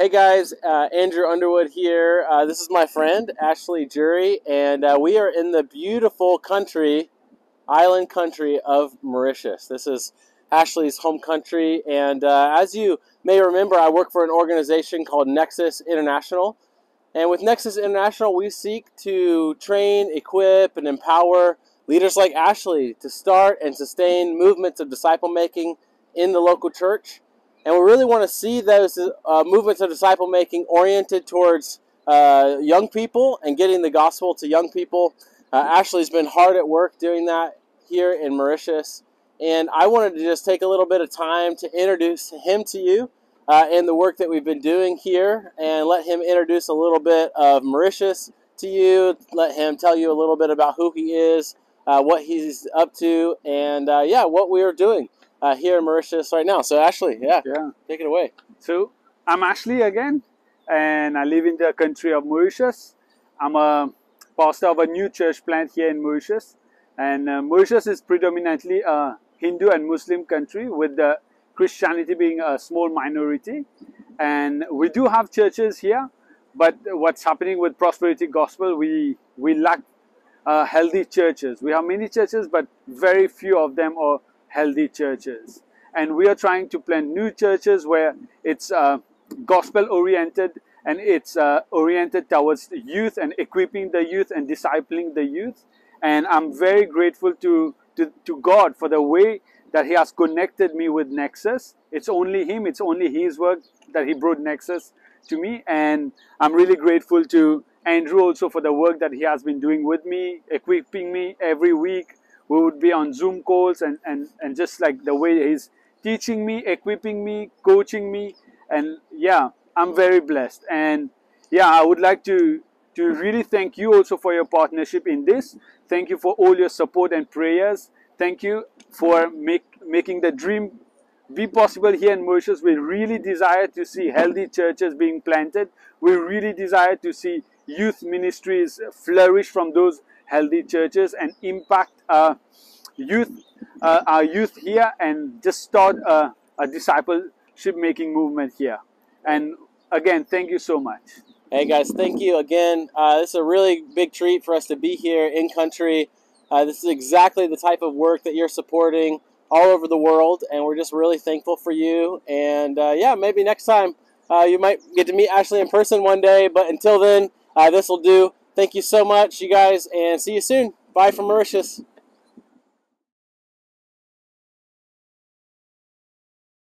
Hey guys, uh, Andrew Underwood here. Uh, this is my friend Ashley Jury, and uh, we are in the beautiful country, island country of Mauritius. This is Ashley's home country, and uh, as you may remember, I work for an organization called Nexus International. And with Nexus International, we seek to train, equip, and empower leaders like Ashley to start and sustain movements of disciple making in the local church. And we really want to see those uh, movements of disciple making oriented towards uh, young people and getting the gospel to young people. Uh, Ashley's been hard at work doing that here in Mauritius. And I wanted to just take a little bit of time to introduce him to you uh, and the work that we've been doing here and let him introduce a little bit of Mauritius to you, let him tell you a little bit about who he is, uh, what he's up to, and uh, yeah, what we are doing uh, here in Mauritius right now. So, Ashley, yeah, Yeah. take it away. So I'm Ashley again, and I live in the country of Mauritius. I'm a pastor of a new church plant here in Mauritius, and uh, Mauritius is predominantly a Hindu and Muslim country, with the Christianity being a small minority. And we do have churches here, but what's happening with Prosperity Gospel, we we lack uh, healthy churches. We have many churches, but very few of them are healthy churches. And we are trying to plant new churches where it's uh, gospel oriented and it's uh, oriented towards the youth and equipping the youth and discipling the youth. And I'm very grateful to, to, to God for the way that He has connected me with Nexus. It's only Him, it's only His work that He brought Nexus to me. And I'm really grateful to Andrew also for the work that he has been doing with me, equipping me every week. We would be on Zoom calls and, and, and just like the way he's teaching me, equipping me, coaching me. And yeah, I'm very blessed. And yeah, I would like to, to really thank you also for your partnership in this. Thank you for all your support and prayers. Thank you for make, making the dream be possible here in Mauritius. We really desire to see healthy churches being planted. We really desire to see youth ministries flourish from those healthy churches and impact uh, youth, uh, our youth here, and just start a, a discipleship making movement here. And again, thank you so much. Hey guys, thank you again. Uh, this is a really big treat for us to be here in country. Uh, this is exactly the type of work that you're supporting all over the world, and we're just really thankful for you. And uh, yeah, maybe next time uh, you might get to meet Ashley in person one day, but until then, uh, this will do. Thank you so much, you guys, and see you soon. Bye from Mauritius.